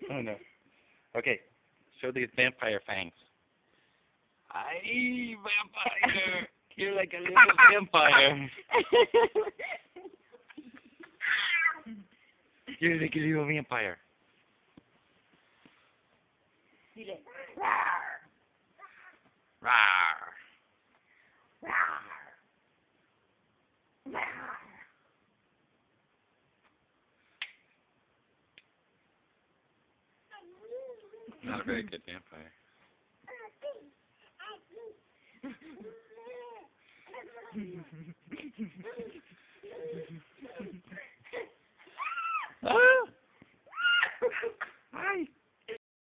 Oh no. Okay, show the vampire fangs. Aye, vampire! You're like a little vampire. You're like a little vampire. Dile. Rawr. Not a very good vampire. ah!